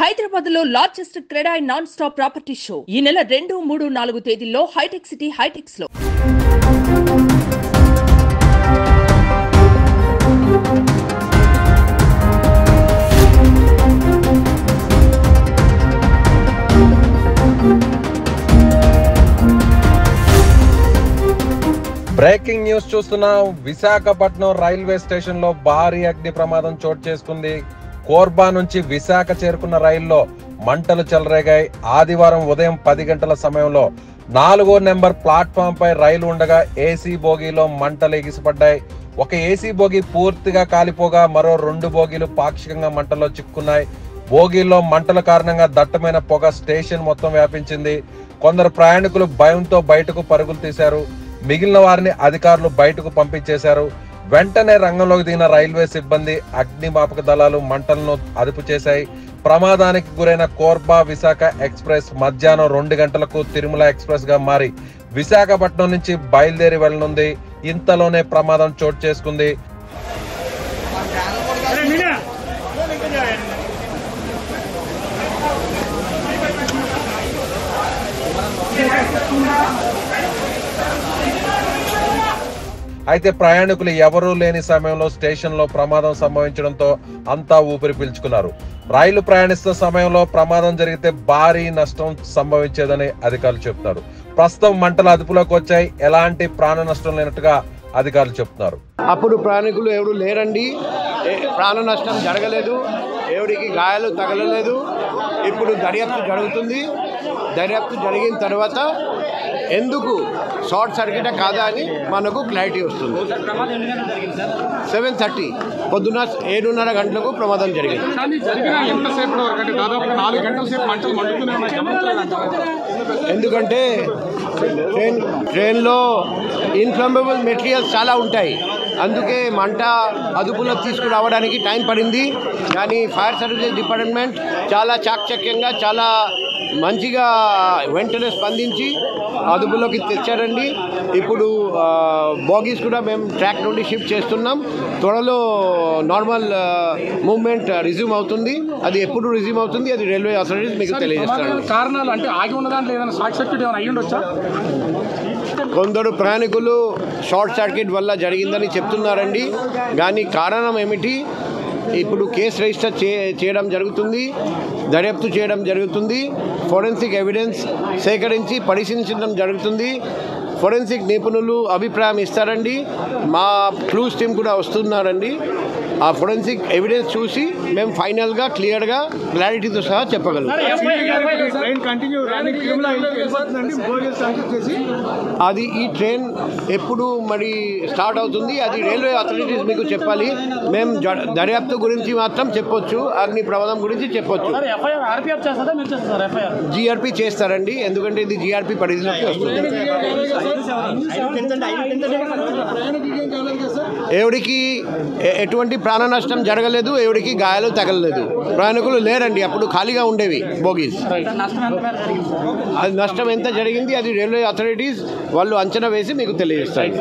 హైదరాబాద్లో largest CREDAI non stop property show. ఈ నెల రెండు మూడు నాలుగు తేదీల్లో హైటెక్ సిటీ హైటెక్స్లో బ్రేకింగ్ న్యూస్ చూస్తున్నాం విశాఖపట్నం రైల్వే స్టేషన్లో భారీ అగ్ని ప్రమాదం చోటు చేసుకుంది. కోర్బా నుంచి విశాఖ చేరుకున్న రైల్లో మంటలు చెలరేగాయి. ఆదివారం ఉదయం పది గంటల సమయంలో నాలుగో నెంబర్ ప్లాట్ఫామ్ పై రైలు ఉండగా ఏసీ బోగీలో మంటలు ఎగిసిపడ్డాయి. ఒక ఏసీ బోగి పూర్తిగా కాలిపోగా మరో రెండు బోగీలు పాక్షికంగా మంటల్లో చిక్కున్నాయి. బోగీల్లో మంటల కారణంగా దట్టమైన పొగ స్టేషన్ మొత్తం వ్యాపించింది. కొందరు ప్రయాణికులు భయంతో బయటకు పరుగులు తీశారు. మిగిలిన వారిని అధికారులు బయటకు పంపించేశారు. వెంటనే రంగంలోకి దిగిన రైల్వే సిబ్బంది అగ్నిమాపక దళాలు మంటలను అదుపు చేశాయి. ప్రమాదానికి గురైన కోర్బా విశాఖ ఎక్స్ప్రెస్ మధ్యాహ్నం రెండు గంటలకు తిరుమల ఎక్స్ప్రెస్గా మారి విశాఖపట్నం నుంచి బయలుదేరి వెళ్ళనుంది. ఇంతలోనే ప్రమాదం చోటు చేసుకుంది. అయితే ప్రయాణికులు ఎవరూ లేని సమయంలో స్టేషన్లో ప్రమాదం సంభవించడంతో అంతా ఊపిరి పీల్చుకున్నారు. రైలు ప్రయాణిస్తున్న సమయంలో ప్రమాదం జరిగితే భారీ నష్టం సంభవించేదని అధికారులు చెప్తున్నారు. ప్రస్తుతం మంటలు అదుపులోకి వచ్చాయి. ఎలాంటి ప్రాణ నష్టం లేనట్టుగా అధికారులు చెప్తున్నారు. అప్పుడు ప్రయాణికులు ఎవరు లేరండి. ప్రాణ నష్టం జరగలేదు. ఎవరికి గాయాలు తగలలేదు. ఇప్పుడు దర్యాప్తు జరుగుతుంది. దర్యాప్తు జరిగిన తర్వాత ఎందుకు? షార్ట్ సర్క్యూట్ కాదా అని మనకు క్లారిటీ వస్తుంది. సెవెన్ థర్టీ పొద్దున ఏడున్నర గంటలకు ప్రమాదం జరిగింది? ఎందుకంటే ట్రైన్ ట్రైన్లో ఇన్ఫ్లమబుల్ మెటీరియల్స్ చాలా ఉంటాయి. అందుకే మంట అదుపులో తీసుకురావడానికి టైం పడింది. కానీ ఫైర్ సర్వీసెస్ డిపార్ట్మెంట్ చాలా చాకచక్యంగా చాలా మంచిగా వెంటనే స్పందించి అదుపులోకి తెచ్చారండి ఇప్పుడు బాగీస్ కూడా మేము ట్రాక్ నుండి షిఫ్ట్ చేస్తున్నాం. త్వరలో నార్మల్ మూవ్మెంట్ రిజ్యూమ్ అవుతుంది. అది ఎప్పుడు రిజ్యూమ్ అవుతుంది అది రైల్వే అథారిటీస్ మీకు తెలియజేస్తారండి కారణాలు అంటే ఆగి ఉన్న దాంట్లో ఏదైనా షార్ట్ సర్క్యూట్ ఏమైనా అయ్యి ఉండొచ్చా? కొందరు ప్రయాణికులు షార్ట్ సర్క్యూట్ వల్ల జరిగిందని చెప్తున్నారండి. కానీ కారణం ఏమిటి? ఇప్పుడు కేసు రిజిస్టర్ చే చేయడం జరుగుతుంది దర్యాప్తు చేయడం జరుగుతుంది ఫోరెన్సిక్ ఎవిడెన్స్ సేకరించి పరిశీలించడం జరుగుతుంది ఫోరెన్సిక్ నిపుణులు అభిప్రాయం ఇస్తారండి మా క్లూస్ టీం కూడా వస్తున్నారండి. ఆ ఫోరెన్సిక్ ఎవిడెన్స్ చూసి మేము ఫైనల్గా క్లియర్గా క్లారిటీతో సహా చెప్పగలం అది ఈ ట్రైన్ ఎప్పుడు మరి స్టార్ట్ అవుతుంది అది రైల్వే అథారిటీస్ మీకు చెప్పాలి. మేము దర్యాప్తు గురించి మాత్రం చెప్పొచ్చు అగ్ని ప్రమాదం గురించి చెప్పొచ్చు. జిఆర్పి చేస్తారండి ఎందుకంటే ఇది జిఆర్పి పరిధిలోకి వస్తుంది. ఎవరికి ఎటువంటి ప్రాణ నష్టం జరగలేదు ఎవరికి గాయాలు తగలలేదు. ప్రయాణికులు లేరండి అప్పుడు ఖాళీగా ఉండేవి బోగీస్. అది నష్టం ఎంత జరిగింది అది రైల్వే అథారిటీస్ వాళ్ళు అంచనా వేసి మీకు తెలియజేస్తారు.